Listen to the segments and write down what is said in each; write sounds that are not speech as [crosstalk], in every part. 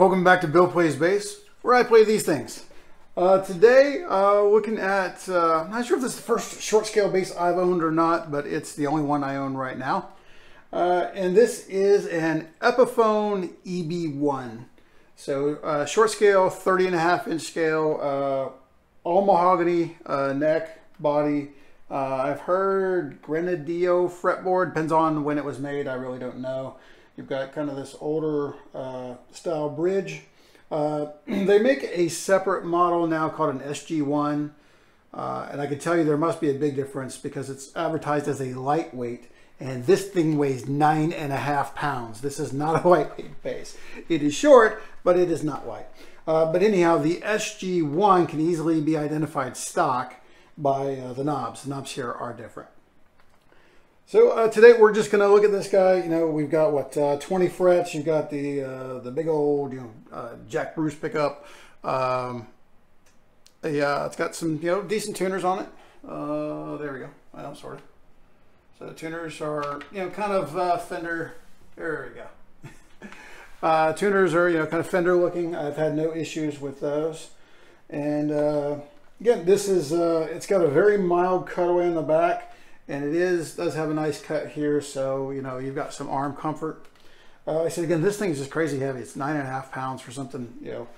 welcome back to Bill Plays Bass, where I play these things. Uh, today, uh, looking at, uh, I'm not sure if this is the first short scale bass I've owned or not, but it's the only one I own right now. Uh, and this is an Epiphone EB1. So uh, short scale, 30 and a half inch scale, uh, all mahogany neck, body. I've heard Granadillo fretboard, depends on when it was made, I really don't know. You've got kind of this older uh, style bridge. Uh, [clears throat] they make a separate model now called an SG1. Uh, and I can tell you there must be a big difference because it's advertised as a lightweight and this thing weighs nine and a half pounds. This is not a [laughs] lightweight bass. It is short, but it is not light. Uh, but anyhow, the SG1 can easily be identified stock by uh, the knobs. The knobs here are different. So uh, today we're just going to look at this guy. You know, we've got what uh, 20 frets. You've got the uh, the big old you know uh, Jack Bruce pickup. Um, yeah, it's got some you know decent tuners on it. Uh, there we go. Well, sort of. So the tuners are you know kind of uh, Fender. There we go. [laughs] tuners are you know kind of Fender looking. I've had no issues with those. And again, this is it's got a very mild cutaway in the back and it is does have a nice cut here so you know you've got some arm comfort. Uh, I said again this thing is just crazy heavy. It's nine and a half pounds for something you know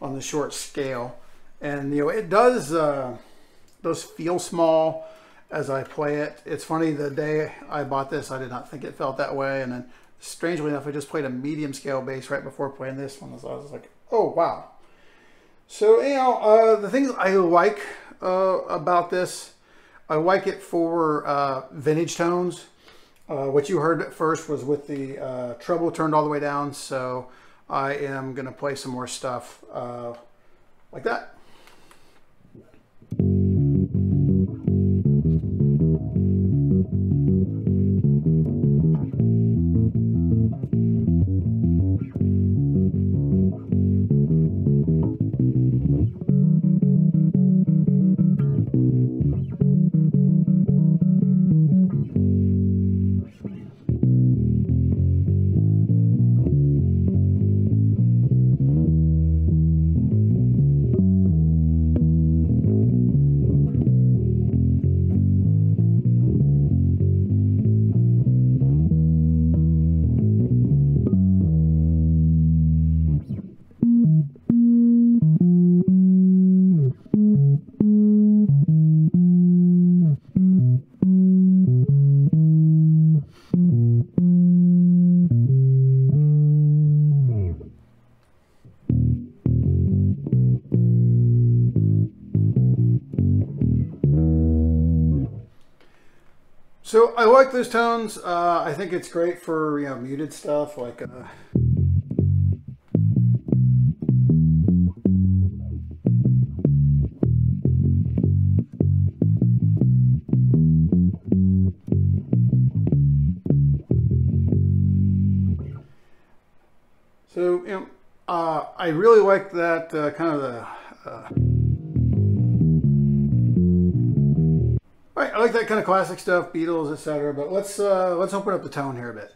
on the short scale. And you know it does uh, does feel small as I play it. It's funny the day I bought this I did not think it felt that way. And then strangely enough I just played a medium scale bass right before playing this one. So I was like oh wow. So you know uh, the things I like uh, about this I like it for uh, vintage tones. Uh, what you heard first was with the uh, treble turned all the way down, so I am going to play some more stuff uh, like that. So I like those tones. Uh, I think it's great for you know muted stuff like. Uh... So you know, uh, I really like that uh, kind of the. I like that kind of classic stuff, Beatles, etc. But let's uh, let's open up the tone here a bit.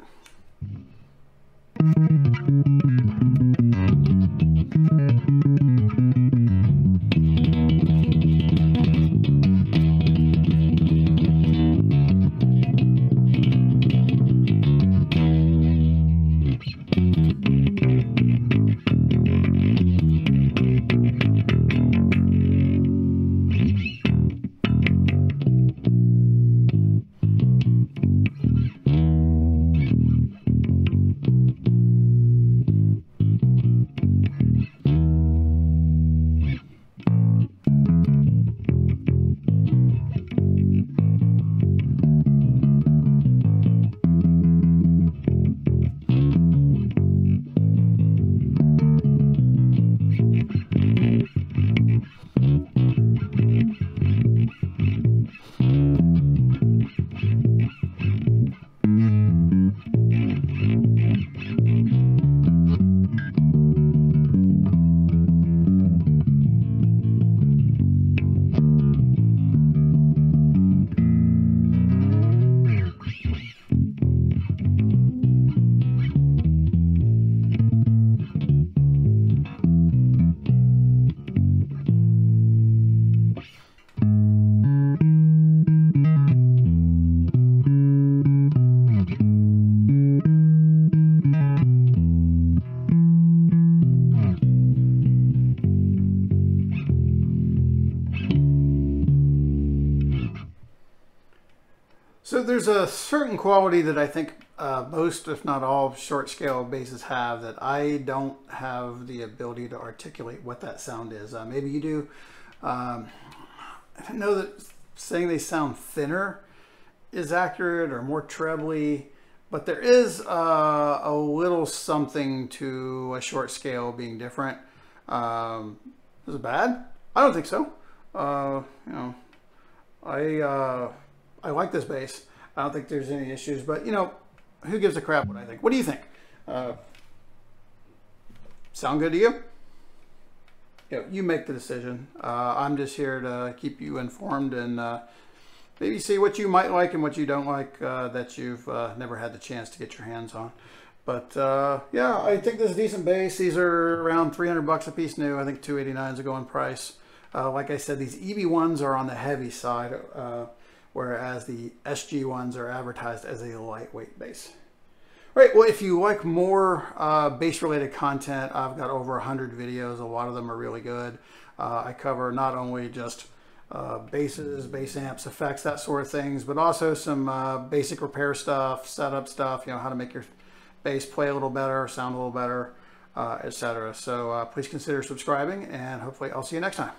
There's a certain quality that I think uh, most, if not all, short scale basses have that I don't have the ability to articulate what that sound is. Uh, maybe you do. Um, I know that saying they sound thinner is accurate or more trebly, but there is uh, a little something to a short scale being different. Um, is it bad? I don't think so. Uh, you know, I uh, I like this bass. I don't think there's any issues, but you know, who gives a crap what I think? What do you think? Uh, sound good to you? You, know, you make the decision. Uh, I'm just here to keep you informed and uh, maybe see what you might like and what you don't like uh, that you've uh, never had the chance to get your hands on. But uh, yeah, I think this is decent bass. These are around 300 bucks a piece new. I think 289 is a going price. Like I said, these EB ones are on the heavy side whereas the SG ones are advertised as a lightweight bass. Right, well, if you like more uh, bass-related content, I've got over 100 videos. A lot of them are really good. Uh, I cover not only just uh, basses, bass amps, effects, that sort of things, but also some uh, basic repair stuff, setup stuff, you know, how to make your bass play a little better, sound a little better, uh, etc. So uh, please consider subscribing, and hopefully I'll see you next time.